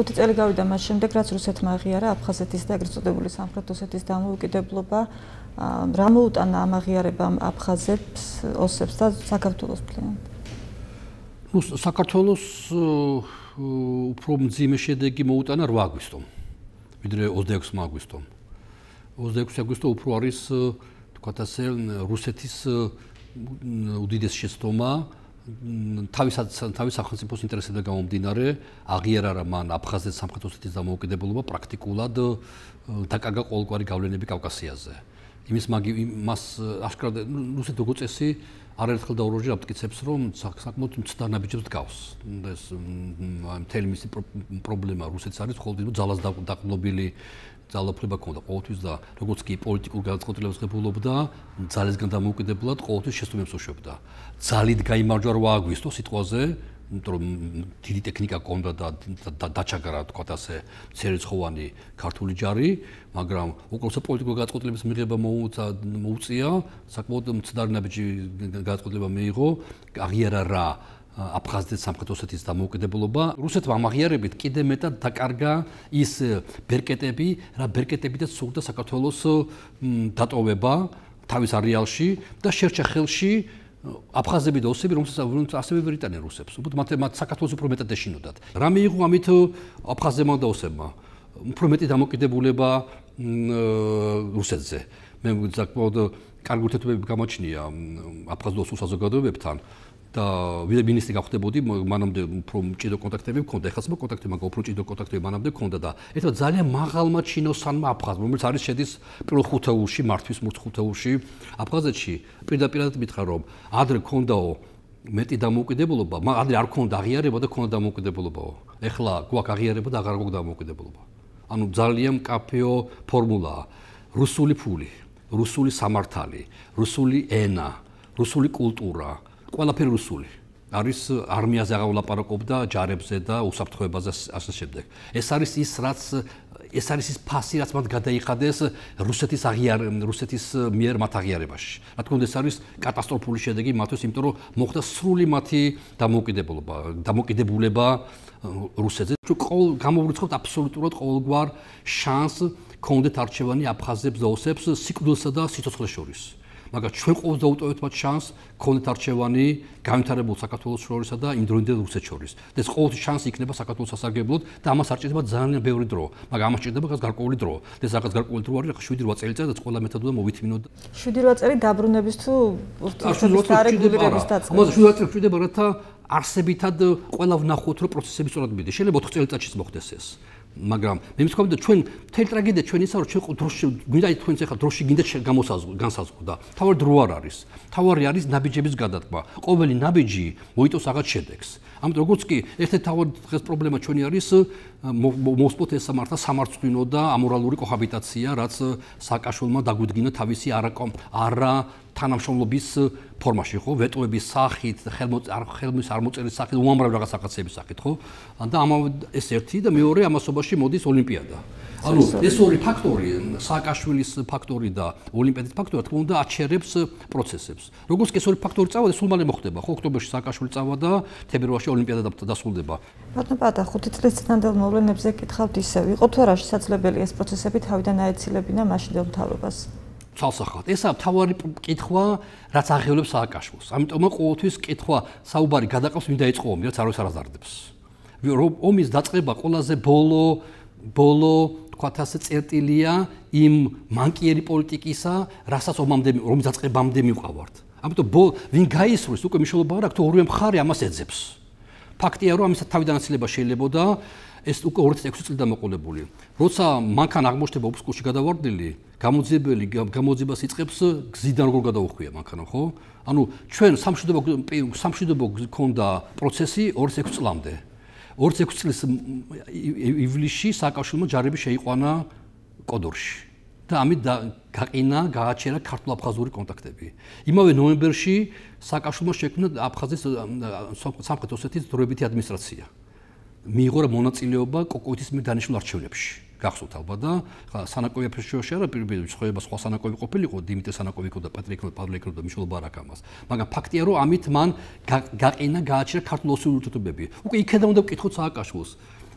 ხუთი წელი გავიდა მას შემდეგ, რაც რუსეთმა აღიარა აფხაზეთის და ეგრეთ წოდებული სამხრეთ ოსეთის დამოუკიდებლობა. რა მოუტანა ამ აღიარებამ აფხაზებს, ოსებს და საქართველოს პლენად? ну საქართველოს უფრო მძიმე შედეგი მოუტანა 8 აგვისტომ ვიდრე 26 აგვისტომ 26 აგვისტო უფრო არის თქვათ ასე რუსეთის უდიდეს შეცდომა თავისაც თავის სახელმწიფოს ინტერესებიდან გამომდინარე აღიარა რა მან აფხაზეთის სამხრეთ ოსეთის დამოუკიდებლობა პრაქტიკულად დაკარგა ყოველგვარი გავლენები კავკასიაზე იმის მაგი მას აშკარად რუსეთ როგორ წესი არაერთხელ და ორჯერ აფტკიცებს რომ საკმაოდ მცდარნაბიჯებს გავს ეს მთელი მისი პრობლემა რუსეთს არის ხოლმე ძალას დაყლობილი ძალოფლება ქონდა ყოველთვის და როგორც კი პოლიტიკურ განწყობილებას ღებულობდა ძალისგან დამოუკიდებლად ყოველთვის შესრულებს უშვებდა. ძალით გამოიმარჯვა 8 აგვისტოს სიტყვაზე რომ დიდი ტექნიკა ქონდა და დაჩაგარა თქვა ასე ცერეცხოვანი ქართული ჯარი მაგრამ უკროსო პოლიტიკურ განწყობილებას მიღება მოუწია. საკმაოდ მცდარნაბიჯი განწყობილება მიიღო. აღიარა რა აფხაზეთის სამხრეთ ოსეთის დამოუკიდებლობა. რუსეთმა ამაღიარებით კიდე მეტად დაკარგა ის ბერკეტები რა ბერკეტებითაც სურდა საქართველოს დატოვება თავის არეალში და შერჩა ხელში აფხაზები და ოსები რომელსაც ასევე ბრიტანელ რუსებს. უბრალოდ მათ მათ საქართველოს უფრო მეტად ეშინოდათ. რა მიიღო ამით აფხაზებმა და ოსებმა. უფრო მეტი დამოუკიდებულება რუსეთზე. მე საკმაოდ კარგი ურთიერთობები გამოჩნია აფხაზ-ოსურ საზოგადოებებთან და ვიდრე მინისტრი გავხდებოდი მანამდე უფრო ჭიდო კონტაქტები მქონდა ეხლა სხვა კონტაქტები მაგ უფრო ჭიდო კონტაქტები მანამდე მქონდა და ერთად ძალიან მაღალმა ჩინოსანმა აფხაზ რომელიც არის შედის პირველ ხუთეულში მართვის მურთ ხუთეულში აფხაზეთში. პირდაპირად მითხრა რომ ადრე მქონდაო მეტი დამოუკიდებლობა ადრე არ მქონდა აღიარება და მქონდა დამოუკიდებლობაო ეხლა გვაქვს აღიარება და აღარ გვაქვს დამოუკიდებლობა ანუ ძალიან კაფეო ფორმულაა რუსული ფული რუსული სამართალი რუსული ენა რუსული კულტურა ყველაფერი რუსული. არის არმიაზე აღავლაპარაკობდა ჯარებზე და უსაფრთხოებაზე ასე შემდეგ. ეს არის ის რაც ეს არის ის ფასი რაც მათ გადაიხადეს რუსეთის აღიარ რუსეთის მიერ მათ აღიარებაში. რა თქმა უნდა ეს არის კატასტროფული შედეგი მათთვის, იმიტომ რომ მოხდა სრული მათი დამოუკიდებლობა, დამოუკიდებულება რუსეთზე. თუ ყოველ გამოვრიცხავთ აბსოლუტურად ყოველგვარ შანსს კონდეთ არჩევანი აფხაზებს და ოსებს სიკვდილსა და სიცოცხლეს შორის. მაგრამ ჩვენ ყოველდღე დაუტოვებთ მათ შანსს ქონდეთ არჩევანი განვითარებულ საქართველოს შორისა და იმ დროინდელ რუსეთს შორის. და ეს ყოველთვის შანსი იქნება საქართველოს სასარგებლოდ და ამას არ ჭირდება ძალიან ბევრი დრო, მაგრამ ამას ჭირდება გას გარკვეული დრო. და ეს რაღაც გარკვეული დრო არის 7-8 წელიწადს ყველა მეთოდოდა მოვითმინოთ. 7-8 წელი დაბრუნების თუ არეგულირების დაწყება. მოდი 7-8 წელი ჭირდება რათა არსებითად ყველა ვნახოთ რომ პროცესები სწორად მიდის. შეიძლება 4 წელიწადში მოხდეს ეს. მაგრამ მე მისქობდი ჩვენ თელ ტრაგედია ჩვენ ისა რომ ჩვენ დროში მინდა თქვენს ახლა დროში გინდა გამოსაზღვრო განსაზღვრდა თავი დრო არ არის. თავი არის ნაბიჯების გადადგმა. ყოველი ნაბიჯი მოიტოს რაღაც შედეგს. ამიტომ როგორც კი ერთ-ერთი თავი დღეს პრობლემა ჩვენი არის მოსპოთ ეს სამართა სამარცხვინო და ამორალური კოჰაბიტაცია რაც საკაშულმა დაგვიდგინა თავისი არა არა თანამშრომლობის ფორმაში ხო? ვეტოების სახით ხელმის არ მოწერის სახით უამრავ რაღაც საკაცების სახით ხო? და ამავე ეს ერთი და მეორე ამასობაში მოდის ოლიმპიადა. ანუ ეს ორი ფაქტორი სააკაშვილის ფაქტორი და ოლიმპიადის ფაქტორი თქო უნდა აჩერებს პროცესებს. როგორც ეს ორი ფაქტორი წავა და სულ მალე მოხდება ხო? ოქტომბერში სააკაშვილი წავა და თებერვალში ოლიმპიადა დასრულდება. ბატონო პატა ხუთი წლის წინანდელ მოვლენებზე კითხავთ ისევ? იყო თუ არა შესაძლებელი ეს პროცესები თავიდან აეცილებინა მაშინდელ მთავრობას ცალსახად. ესა თავარი კითხვა, რაც აღიელებს სააკაშვილს. ამიტომ ყოველთვის კითხვა საუბარი გადაყავს მინდა ეწყო ომი, რაც არავის არ აზარდებს. ომის დაწყება ყველაზე ბოლო ბოლო თქვათ ასე წერტილია იმ მანკიერი პოლიტიკისა, რასაც ომამდე ომის დაწყებამდე მიყავართ. ამიტომ ვინ გაისროს უკვე მნიშვნელობა არ აქვს, თუ ორივე მხარე ამას ეძებს. ფაქტია, რომ ამის თავიდანაცილება შეიძლება და ეს უკვე 2006 წლიდან მოყოლებული. როცა მანქანა აღმოჩნდება ოფსკულში გადავარდნილი, გამოძიებელი გამოძებას იწყებს გზიდან როგორ გადაუხვია მანქანა, ხო? ანუ ჩვენ სამშვიდობო სამშვიდობო გქონდა პროცესი 2006 წლამდე. 2006 წლის ივლისში საკავშირო ჯარები შეიყვანა კოდორში. და ამით გაყინა, გააჩერა ქართულ-აფხაზური კონტაქტები. იმავე ნოემბერში საკავშირო შექმნა აფხაზის სამხრეთ ოსეთის დროებითი ადმინისტრაცია. მიიღო მონაწილეობა კოკოიტის მიერ დანიშნულ არჩევნებში. გახსოვთ ალბათ და ხა სანაკოვი აფშიოში არა პირველი ცხოვრება სხვა სანაკოვი ყოფილიყო დიმიტრი სანაკოვი იყო და პატრიკ პავლეკი და მიშელ ბარაკამას. მაგრამ ფაქტია რომ ამით მან გაყინა გააჩერა ქართულ ოსურ ურთიერთობები. უკვე იქედან უნდა ვკითხოთ სააკაშვილს.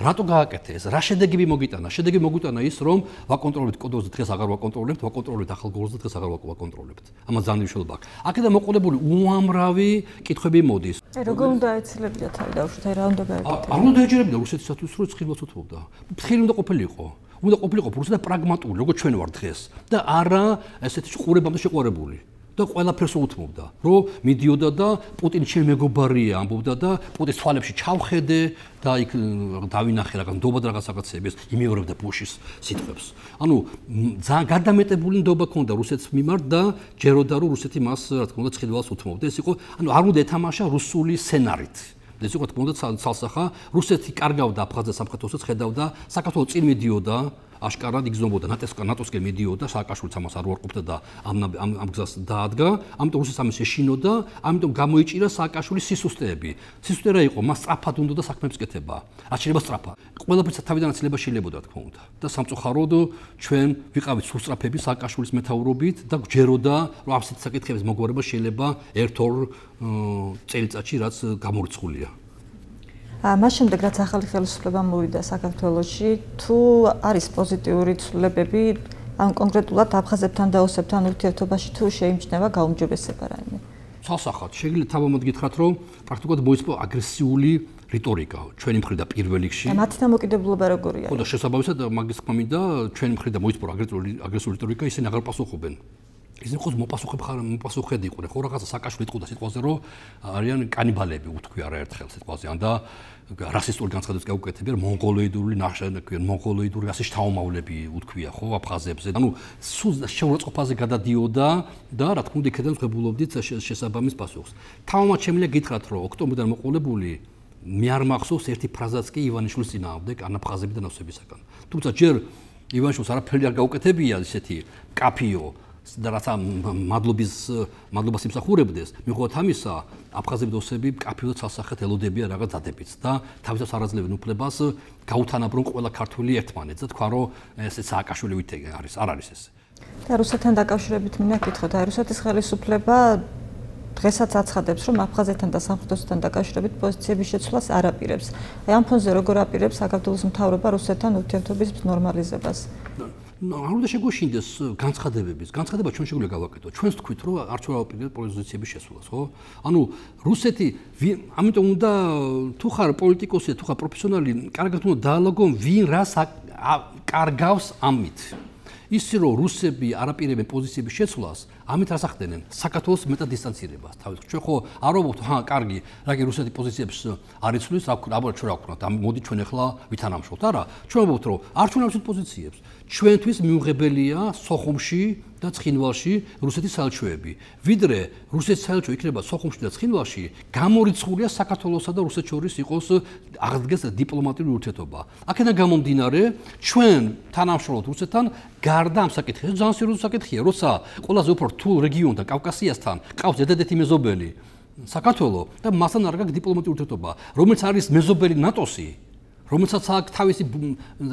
რატო გააკეთე ეს? რა შედეგები მოგიტანა? შედეგი მოგიტანა ის, რომ ვაკონტროლებთ კოდოზე დღეს აღარ ვაკონტროლებთ, ვაკონტროლებთ ახალ გოლზე დღეს აღარ ვაკონტროლებთ. ამას ძალიან მნიშვნელობა აქვს. აქედან მოყოლებული უამრავი კითხვები მოდის. აი როგორ უნდა ეცლებია თავი დაუშვით, აი რა უნდა გააკეთო? არ უნდა ეჯერებინა რუსეთისათვის, რომ ცხილოს უთმობდა. ფრთხილი უნდა ყოფილიყო. უნდა ყოფილიყო რუსეთი და პრაგმატული, როგორც ჩვენ ვართ დღეს და არა ესეთი ყურებამდე შეყვარებული. და ყველაფერს უთმობდა, რომ მიდიოდა და პუტინი ჩემი მეგობარია, ამბობდა და პუტინის თვალებში ჩავხედე და იქ დავინახე რაღაც ნდობა და რაღაც რაღაცებს, იმეორებდა ბუშის სიტყვებს. ანუ ძალიან გადამეტებული ნდობა ქონდა რუსეთს მიმართ და ჯეროდა რომ რუსეთი მას რა თქმა უნდა ცხილვალს უთმობდა. ეს იყო ანუ არ უნდა ეთამაშა რუსული სცენარით. ეს იყო თქმა უნდა ცალსახა რუსეთი კარგავდა აფხაზეთს სამხედროსაც ხედავდა საქართველოს წინ მიდიოდა აშკარად იგზნობოდა ნატოსკა ნატოსკენ მიდიოდა სააკაშვილიც ამას არ უარყოფდა და ამ ამ ამ გზას დაადგა. ამიტომ რუსეთს ამის ეშინოდა ამიტომ გამოიჭირა სააკაშვილის სისუსტეები. სისუსტე რა იყო მას სწრაფად უნდა და საქმეებს კეთება. რაც შეიძლება სწრაფა ყველაფერს თავიდან აცილება შეიძლება თქო უნდა. და სამწუხაროდ ჩვენ ვიყავით სუსტრაფები სააკაშვილის მეთაურობით და გჯეროდა რომ ამ საკითხების მოგვარება შეიძლება ერთ-ორ წელიწადში რაც გამორიცხულია მას შემდეგ რაც ახალი ხელისუფლება მოვიდა საქართველოში, თუ არის პოზიტიური ცვლილებები ან კონკრეტულად აფხაზებთან და ოსებთან ურთიერთობაში თუ შეიმჩნევა გაუმჯობესება რაიმე? ცალსახად, შეიძლება თავმოდ გითხრათ, რომ პრაქტიკულად მოიწვა აგრესიული რიტორიკა ჩვენი მხრიდან პირველ რიგში. და მათი დამოკიდებულება როგორია? ხო და შესაბამისად მაგის თქმა მინდა ჩვენი მხრიდან მოიწვა აგრესიული აგრესიული რიტორიკა, ისინი აღარ პასუხობენ. ისინი ყოს მოპასუხებ ხარ მოპასუხედ იყვნენ, ხო რაღაცა საკაშვილი თყუდა სიტყვაზე, რომ არიან კანიბალები უთქვი არაერთხელ სიტყვაზე, ან და რასისტული განცხადებას გაუკეთებია, მონღოლოიდური ნახშანი ქვია, მონღოლოიდური ასე შთაომავლები უთქვია, ხო, აფხაზებზე. ანუ სულ შეურაცხყოფაზე გადადიოდა და რა თქმა უნდა, იქიდან ღებულობდით შესაბამის პასუხს. თავმაც შემიძლია გითხრათ, რომ ოქტომბრიდან მოყოლებული მე არ მახსოვს ერთი ფრაზაც კი ივანიშვილის წინააღმდეგ ანაფხაზებიდან ოსებისაგან. თუმცა ჯერ ივანიშვილს არაფერი არ გაუკეთებია ისეთი კაფიო რაცა მადლობის მადლობას იმსახურებდეს, მიუხედავად ამისა, აფხაზები დოსები კაფეო ცალსახეთ ელოდებიან რაღაც დადებით და თავისას არაძლევენ უფლებას გაუთანაბრონ ყველა ქართული ერთმანეთს და თქვა რომ ესე სააკაშვილი ვითე არის, არ არის ეს. და რუსეთთან დაკავშირებით მინდა გითხოთ, აი რუსეთის ხელისუფლება დღესაც აცხადებს, რომ აფხაზეთთან და სამხრეთოსთან დაკავშირებით პოზიციების შეცვლას არ აპირებს. აი ამ ფონზე როგორ აპირებს საქართველოს მთავრობა რუსეთთან ურთიერთობის ნორმალიზებას? არ უნდა შეგვეშინდეს განცხადებების. განცხადება ჩვენ შეგვიძლია გავაკეთოთ. ჩვენს თქვით, რომ არ ჩვენ ავაპირებთ პოზიციების შესულას, ხო? ანუ რუსეთი ამიტომ უნდა თუ ხარ პოლიტიკოსი, თუ ხარ პროფესიონალი, კარგად უნდა დაალოგონ ვინ რას კარგავს ამით. ისე რომ რუსები არაპირებენ პოზიციების შეცვლას, ამით რას ახდენენ? საქართველოს მეტად დისტანცირებას. თავის ჩვენ ხო არ ვობთ, ჰა, კარგი, რაგი რუსეთი პოზიციებს არ იცვლის, აბა ჩვენ რა ვქნათ? ამ მოდი ჩვენ ახლა ვითანამშრომლოთ, არა? ჩვენ ვობთ, რომ არ ჩვენ არ ვიცით პოზიციებს. ჩვენთვის მიუღებელია სოხუმში და ცხინვალში რუსეთის საელჩოები. ვიდრე რუსეთის საელჩო იქნება სოხუმში და ცხინვალში, გამორიცხულია საქართველოსა და რუსეთს შორის იყოს აღდგეს დიპლომატიური ურთიერთობა. აქედან გამომდინარე, ჩვენ თანამშრომლობთ რუსეთთან გარდა ამ საკითხის, ძალიან სერიოზული საკითხია, როცა ყველაზე უფრო რთულ რეგიონთან, კავკასიასთან ყავს ერთადერთი მეზობელი საქართველოს და მასთან არ გაქვს დიპლომატიური ურთიერთობა, რომელიც არის მეზობელი ნატოსი. რომელსაც აქვს თავისი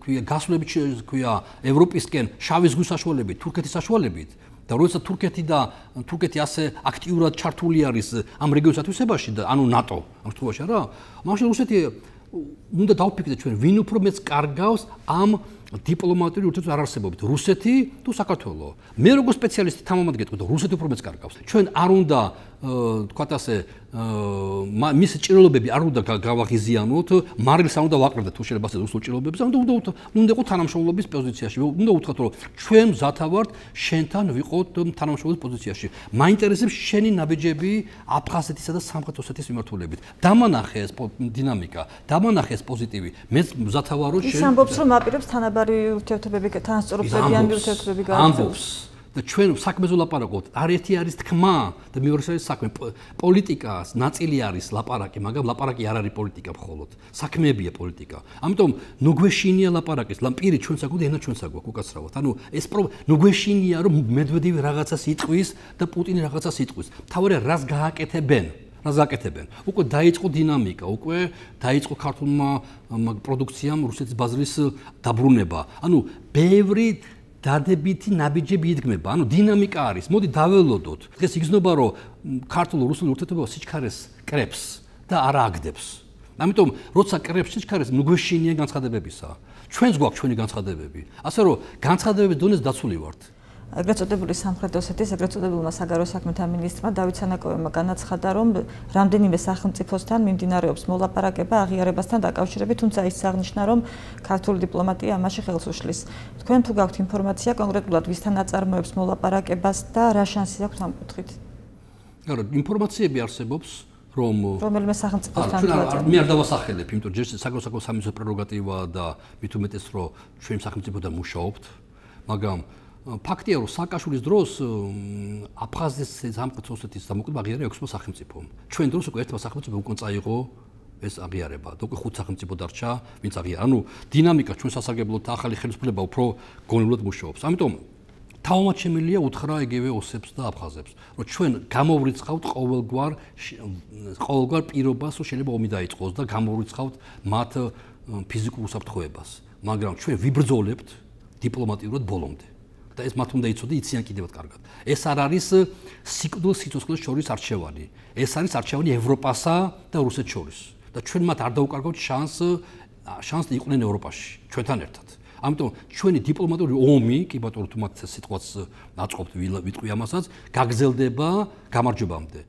ქვია გასვლები ქვია ევროპისკენ შავი ზღვის საშუალებით, თურქეთის საშუალებით და როდესაც თურქეთი და თურქეთი ასე აქტიურად ჩართული არის ამ რეგიონის ათვისებაში და ანუ ნატო ამ შემთხვევაში რა მაშინ რუსეთი უნდა დავფიქრდეთ ჩვენ ვინ უფრო მეც კარგავს ამ დიპლომატიური ურთიერთობის არარსებობით რუსეთი თუ საქართველო? მე როგორც სპეციალისტი თამამად გეტყვი და რუსეთი უფრო მეც კარგავს? ჩვენ არ უნდა თქვათ ასე მის ჭირლობები არ უნდა გავაღიზიანოთ, მარილს არ უნდა ვაკრებდეთ თუ შეიძლება ასე რუსულ ჭირლობებს, უნდა უნდა უნდა იყო თანამშრომლობის პოზიციაში. უნდა უთხრათ რომ ჩვენ მზათავართ შენთან ვიყოთ თანამშრომლობის პოზიციაში. მაინტერესებს შენი ნაბიჯები აფხაზეთისა და სამხრეთ ოსეთის მიმართულებით. დამანახე ეს დინამიკა, დამანახე ეს პოზიტივი. მე მზათავარო შენ ის ამბობს რომ აპირებს თანაბარი ურთიერთობები, თანასწორობებიანი ურთიერთობები გააკეთოს. და ჩვენ საქმეზე ლაპარაკობთ. არეთი არის თქმა და მეორე არის საქმე. პოლიტიკას ნაწილი არის ლაპარაკი, მაგრამ ლაპარაკი არ არის პოლიტიკა მხოლოდ. საქმეებია პოლიტიკა. ამიტომ ნუგვეშინია ლაპარაკის. ლამპირი ჩვენ საქმე ენა ჩვენ საქმე უკაცრავად. ანუ ეს ნუგვეშინია რომ მედვედევი რაღაცას იტყვის და პუტინი რაღაცას იტყვის. თავარი რას გააკეთებენ? ზაკეთებენ. უკვე დაიწყო დინამიკა, უკვე დაიწყო ქართულმა პროდუქციამ რუსეთის ბაზრის დაბრუნება. ანუ ბევრი დადებითი ნაბიჯები იდგმება. ანუ დინამიკა არის. მოდი დაველოდოთ. დღეს იგზნობა რომ ქართულ-რუსულ ურთიერთობა სიჩქარეს კრებს და არა აგდებს. ამიტომ როცა კრებს სიჩქარეს მგვეშინიან განცხადებებისა. ჩვენს გვაქვს ჩვენი განცხადებები. ასე რომ განცხადებების დონეზე დაცული ვართ. ეგრეთ წოდებული სამხრეთ ოსეთის ეგრეთ წოდებულმა საგარეო საქმეთა მინისტრმა დავით სანაკოევმა განაცხადა, რომ რამდენიმე სახელმწიფოსთან მიმდინარეობს მოლაპარაკება აღიარებასთან დაკავშირებით, თუმცა ის აღნიშნა, რომ ქართული დიპლომატია ამაში ხელს უშლის. თქვენ თუ გაქვთ ინფორმაცია კონკრეტულად ვისთან აწარმოებს მოლაპარაკებას და რა შანსი აქვს ამ კუთხით? არა, ინფორმაციები არსებობს. რომ რომელიმე სახელმწიფოსთან მე არ დავასახელებ, იმიტომ ჯერ საგრო საკო სამისო პრეროგატივაა და მით უმეტეს რომ ჩვენ სახელმწიფოდან მუშაობთ, მაგრამ ფაქტია რომ საკაშულის დროს აფხაზეთის სამხრეთ ოსეთის დამოუკიდება აღიარა ექვსმა სახელმწიფომ. ჩვენ დროს უკვე ერთმა სახელმწიფომ უკვე წაიღო ეს აღიარება. და უკვე ხუთ სახელმწიფო დარჩა, ვინც აღიარა. ანუ დინამიკა ჩვენ სასაგებლოდ ახალი ხელისუფლება უფრო გონივრად მუშაობს. ამიტომ თავმოთ შემილია უთხრა იგივე ოსებს და აფხაზებს, რომ ჩვენ გამოვრიცხავთ ყოველგვარ ყოველგვარ პირობას, რომ შეიძლება ომი დაიწყოს და გამოვრიცხავთ მათ ფიზიკურ უსაფრთხოებას. მაგრამ ჩვენ ვიბრძოლებთ დიპლომატიურად ბოლომდე. და ეს მათ უნდა იცოდე იციან კიდევაც კარგად. ეს არ არის სიკვდილ სიცოცხლეს შორის არჩევანი. ეს არის არჩევანი ევროპასა და რუსეთს შორის. და ჩვენ მათ არ დაუკარგავთ შანს შანს იყვნენ ევროპაში ჩვენთან ერთად. ამიტომ ჩვენი დიპლომატიური ომი, კი ბატონო თუ მათ სიტყვას აწყობთ ვიტყვი ამასაც, გაგზელდება გამარჯვებამდე.